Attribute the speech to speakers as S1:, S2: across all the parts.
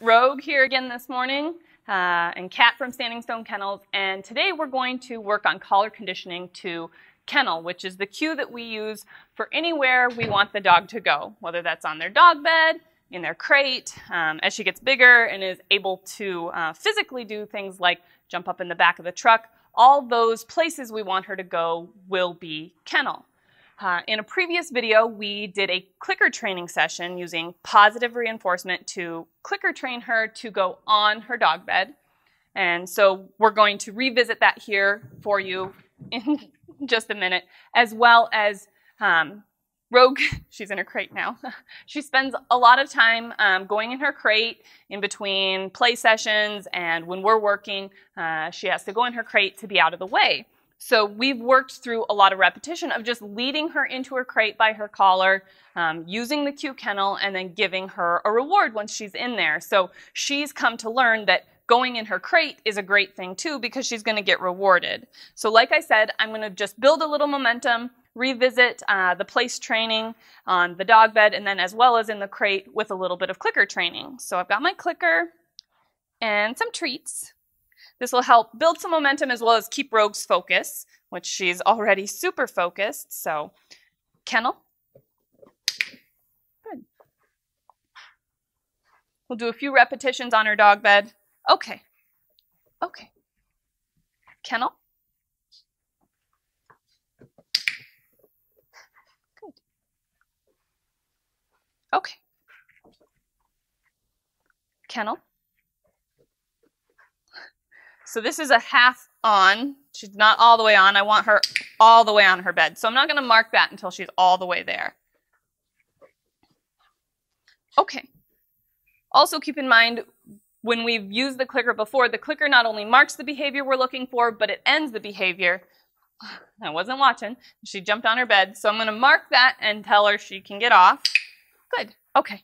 S1: Rogue here again this morning, uh, and Kat from Standing Stone Kennels, and today we're going to work on collar conditioning to kennel, which is the cue that we use for anywhere we want the dog to go, whether that's on their dog bed, in their crate, um, as she gets bigger and is able to uh, physically do things like jump up in the back of the truck, all those places we want her to go will be kennel. Uh, in a previous video, we did a clicker training session using positive reinforcement to clicker train her to go on her dog bed. And so we're going to revisit that here for you in just a minute, as well as um, Rogue, she's in her crate now. she spends a lot of time um, going in her crate in between play sessions and when we're working, uh, she has to go in her crate to be out of the way. So we've worked through a lot of repetition of just leading her into her crate by her collar, um, using the cue kennel, and then giving her a reward once she's in there. So she's come to learn that going in her crate is a great thing too because she's going to get rewarded. So like I said, I'm going to just build a little momentum, revisit uh, the place training on the dog bed, and then as well as in the crate with a little bit of clicker training. So I've got my clicker and some treats. This will help build some momentum as well as keep Rogue's focus, which she's already super focused. So, kennel. Good. We'll do a few repetitions on her dog bed. Okay. Okay. Kennel. Good. Okay. Kennel. So this is a half on. She's not all the way on. I want her all the way on her bed. So I'm not going to mark that until she's all the way there. Okay. Also keep in mind, when we've used the clicker before, the clicker not only marks the behavior we're looking for, but it ends the behavior. I wasn't watching. She jumped on her bed. So I'm going to mark that and tell her she can get off. Good. Okay.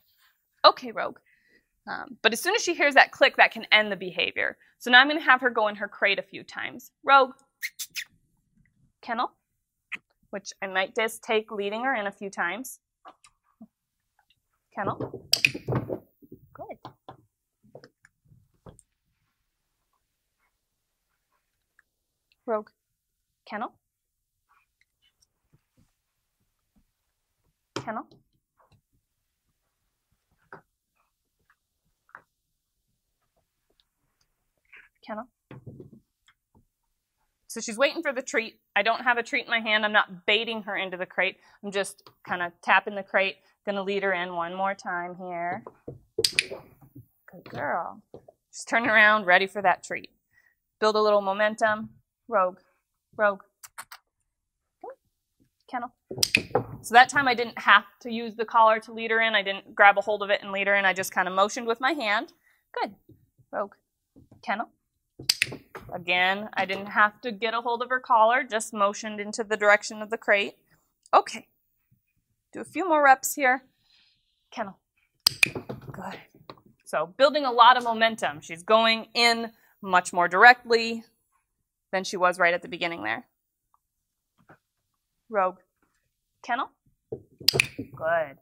S1: Okay, Rogue. Um, but as soon as she hears that click, that can end the behavior. So now I'm going to have her go in her crate a few times. Rogue, kennel, which I might just take leading her in a few times. Kennel. Good. Rogue, kennel. Kennel. Kennel. So she's waiting for the treat. I don't have a treat in my hand. I'm not baiting her into the crate. I'm just kind of tapping the crate. Gonna lead her in one more time here. Good girl. Just turning around, ready for that treat. Build a little momentum. Rogue, rogue. Kennel. So that time I didn't have to use the collar to lead her in. I didn't grab a hold of it and lead her in. I just kind of motioned with my hand. Good. Rogue. Kennel. Again, I didn't have to get a hold of her collar, just motioned into the direction of the crate. Okay, do a few more reps here. Kennel. Good. So building a lot of momentum. She's going in much more directly than she was right at the beginning there. Rogue. Kennel. Good.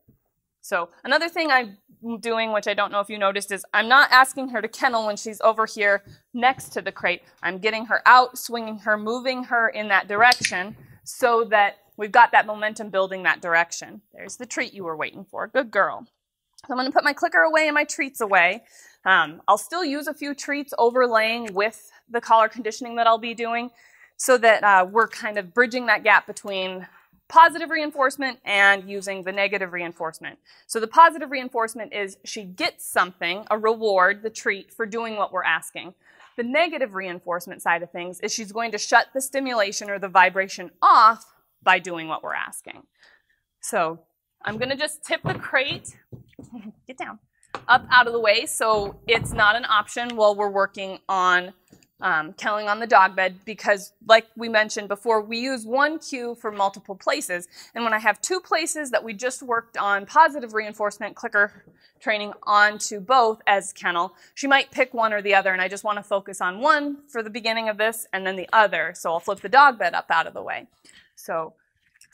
S1: So another thing I'm doing, which I don't know if you noticed, is I'm not asking her to kennel when she's over here next to the crate. I'm getting her out, swinging her, moving her in that direction so that we've got that momentum building that direction. There's the treat you were waiting for. Good girl. So I'm going to put my clicker away and my treats away. Um, I'll still use a few treats overlaying with the collar conditioning that I'll be doing so that uh, we're kind of bridging that gap between positive reinforcement and using the negative reinforcement. So the positive reinforcement is she gets something, a reward, the treat for doing what we're asking. The negative reinforcement side of things is she's going to shut the stimulation or the vibration off by doing what we're asking. So I'm going to just tip the crate, get down, up out of the way so it's not an option while we're working on um, killing on the dog bed because like we mentioned before, we use one cue for multiple places. And when I have two places that we just worked on positive reinforcement clicker training onto both as kennel, she might pick one or the other. And I just want to focus on one for the beginning of this and then the other. So I'll flip the dog bed up out of the way. So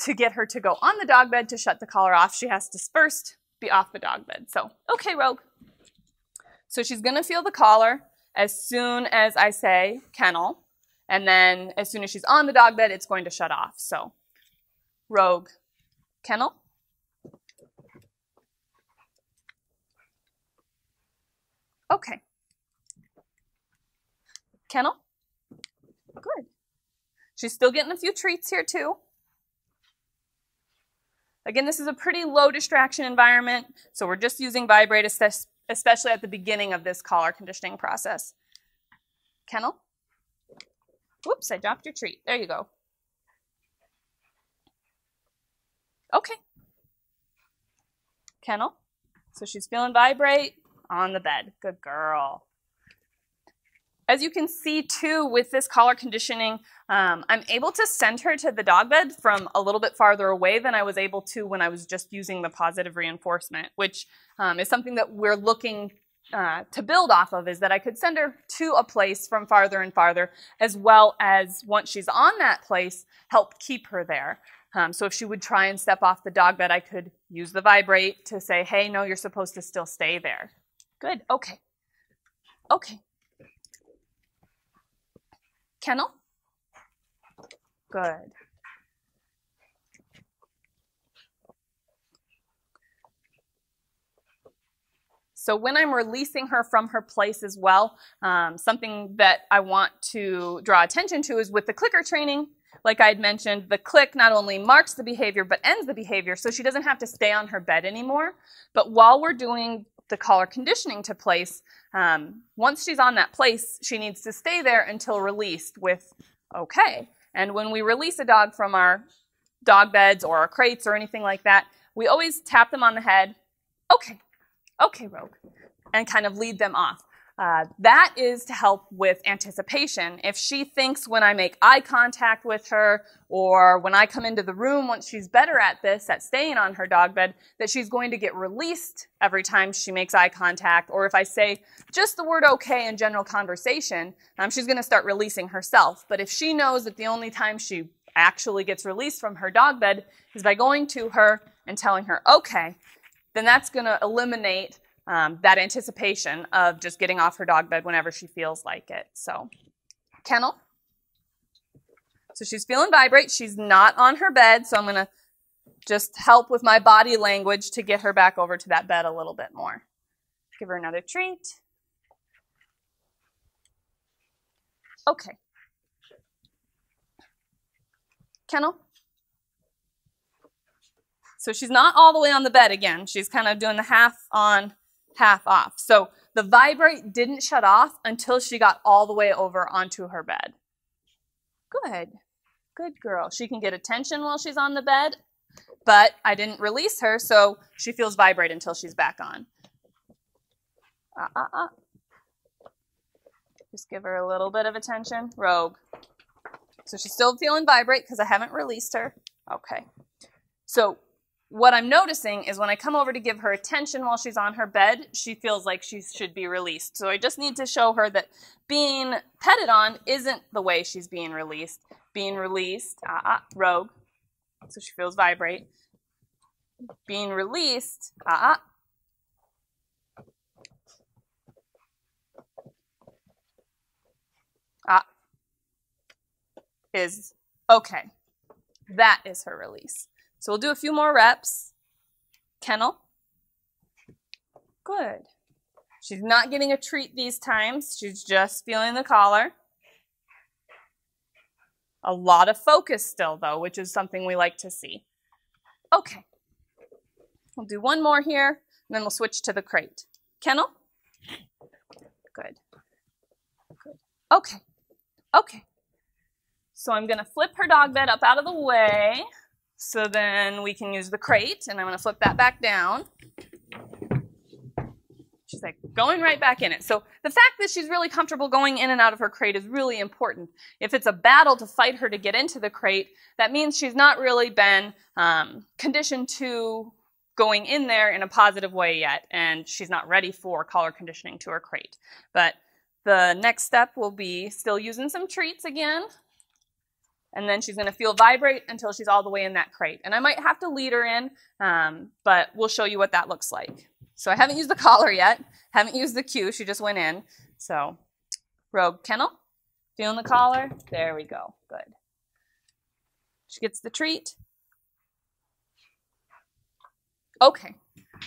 S1: to get her to go on the dog bed to shut the collar off, she has to first be off the dog bed. So, okay, Rogue. So she's going to feel the collar as soon as I say kennel. And then as soon as she's on the dog bed, it's going to shut off. So Rogue, kennel. Okay. Kennel. Good. She's still getting a few treats here too. Again, this is a pretty low distraction environment, so we're just using vibrate, especially at the beginning of this collar conditioning process. Kennel. Whoops, I dropped your treat. There you go. Okay. Kennel. So she's feeling vibrate on the bed. Good girl. As you can see too with this collar conditioning, um, I'm able to send her to the dog bed from a little bit farther away than I was able to when I was just using the positive reinforcement, which um, is something that we're looking uh, to build off of is that I could send her to a place from farther and farther, as well as once she's on that place, help keep her there. Um, so if she would try and step off the dog bed, I could use the vibrate to say, hey, no, you're supposed to still stay there. Good, okay. Okay. Kennel? Good. So when I'm releasing her from her place as well, um, something that I want to draw attention to is with the clicker training, like I had mentioned, the click not only marks the behavior but ends the behavior, so she doesn't have to stay on her bed anymore. But while we're doing the collar conditioning to place, um, once she's on that place, she needs to stay there until released with okay. And when we release a dog from our dog beds or our crates or anything like that, we always tap them on the head, okay, okay, Rogue, and kind of lead them off. Uh, that is to help with anticipation. If she thinks when I make eye contact with her or when I come into the room once she's better at this, at staying on her dog bed, that she's going to get released every time she makes eye contact, or if I say just the word okay in general conversation, um, she's going to start releasing herself. But if she knows that the only time she actually gets released from her dog bed is by going to her and telling her okay, then that's going to eliminate um, that anticipation of just getting off her dog bed whenever she feels like it. So, kennel. So she's feeling vibrate. She's not on her bed, so I'm going to just help with my body language to get her back over to that bed a little bit more. Give her another treat. Okay. Kennel. So she's not all the way on the bed again. She's kind of doing the half on, half off. So the vibrate didn't shut off until she got all the way over onto her bed. Good. Good girl. She can get attention while she's on the bed, but I didn't release her, so she feels vibrate until she's back on. Uh, uh, uh. Just give her a little bit of attention. Rogue. So she's still feeling vibrate because I haven't released her. Okay. So what I'm noticing is when I come over to give her attention while she's on her bed, she feels like she should be released. So I just need to show her that being petted on isn't the way she's being released. Being released, ah, ah rogue, so she feels vibrate. Being released, ah, ah. Ah, is okay. That is her release. So we'll do a few more reps. Kennel. Good. She's not getting a treat these times. She's just feeling the collar. A lot of focus still, though, which is something we like to see. Okay. We'll do one more here, and then we'll switch to the crate. Kennel? Good. Good. Okay. Okay. So I'm going to flip her dog bed up out of the way. So then we can use the crate, and I'm going to flip that back down. She's like going right back in it. So the fact that she's really comfortable going in and out of her crate is really important. If it's a battle to fight her to get into the crate, that means she's not really been um, conditioned to going in there in a positive way yet, and she's not ready for collar conditioning to her crate. But the next step will be still using some treats again and then she's going to feel vibrate until she's all the way in that crate. And I might have to lead her in, um, but we'll show you what that looks like. So I haven't used the collar yet. Haven't used the cue. She just went in. So Rogue kennel. Feeling the collar. There we go. Good. She gets the treat. Okay.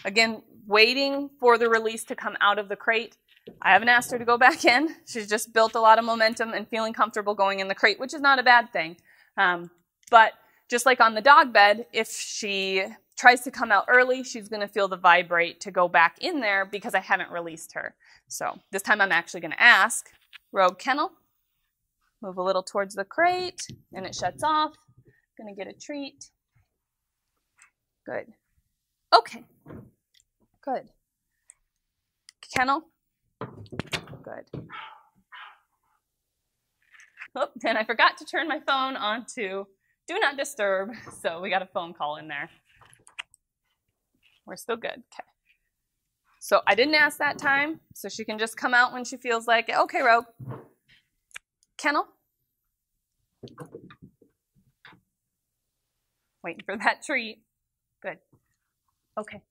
S1: Again, waiting for the release to come out of the crate. I haven't asked her to go back in. She's just built a lot of momentum and feeling comfortable going in the crate, which is not a bad thing. Um, but just like on the dog bed, if she tries to come out early, she's going to feel the vibrate to go back in there because I haven't released her. So this time I'm actually going to ask Rogue Kennel, move a little towards the crate, and it shuts off. Going to get a treat. Good. Okay. Good. Kennel. Good. Oh, and I forgot to turn my phone on to do not disturb, so we got a phone call in there. We're still good. Okay. So I didn't ask that time, so she can just come out when she feels like it. Okay, Rogue. Kennel. Waiting for that treat. Good. Okay.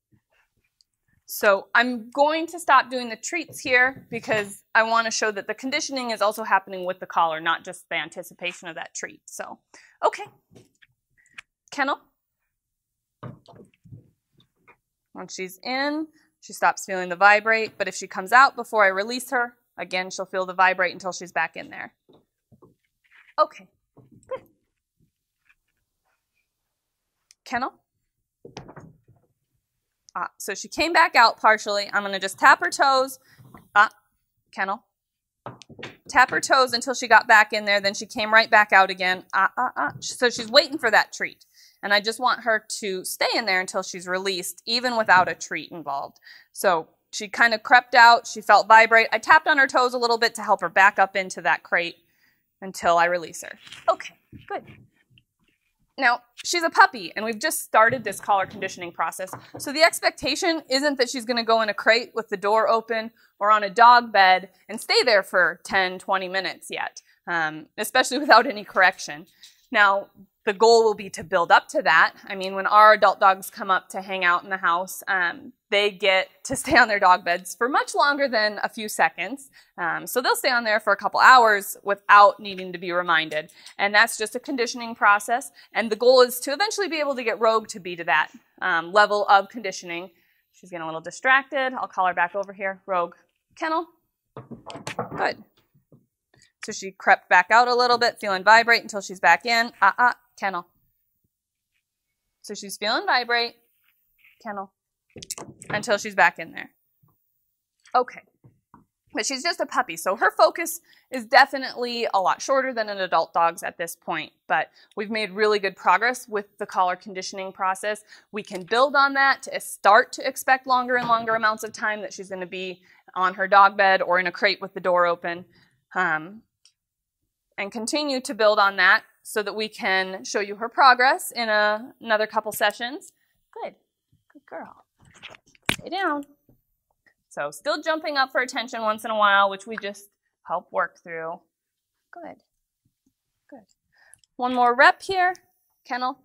S1: So I'm going to stop doing the treats here because I want to show that the conditioning is also happening with the collar, not just the anticipation of that treat. So, okay. Kennel. When she's in, she stops feeling the vibrate, but if she comes out before I release her, again, she'll feel the vibrate until she's back in there. Okay, good. Kennel. Ah, so she came back out partially. I'm going to just tap her toes. Ah, kennel. Tap her toes until she got back in there. Then she came right back out again. Ah, ah, ah. So she's waiting for that treat. And I just want her to stay in there until she's released, even without a treat involved. So she kind of crept out. She felt vibrate. I tapped on her toes a little bit to help her back up into that crate until I release her. Okay, good. Now, she's a puppy, and we've just started this collar conditioning process. So the expectation isn't that she's going to go in a crate with the door open or on a dog bed and stay there for 10, 20 minutes yet, um, especially without any correction. Now, the goal will be to build up to that. I mean, when our adult dogs come up to hang out in the house, um, they get to stay on their dog beds for much longer than a few seconds. Um, so they'll stay on there for a couple hours without needing to be reminded. And that's just a conditioning process. And the goal is to eventually be able to get Rogue to be to that um, level of conditioning. She's getting a little distracted. I'll call her back over here. Rogue, kennel. Good. So she crept back out a little bit, feeling vibrate until she's back in. Uh, uh, kennel. So she's feeling vibrate, kennel, until she's back in there. Okay. But she's just a puppy, so her focus is definitely a lot shorter than an adult dog's at this point. But we've made really good progress with the collar conditioning process. We can build on that to start to expect longer and longer amounts of time that she's going to be on her dog bed or in a crate with the door open. Um, and continue to build on that so that we can show you her progress in a, another couple sessions. Good. Good girl. Stay down. So still jumping up for attention once in a while, which we just help work through. Good. Good. One more rep here. Kennel.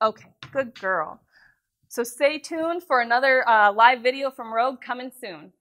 S1: Okay, good girl. So stay tuned for another uh, live video from Rogue coming soon.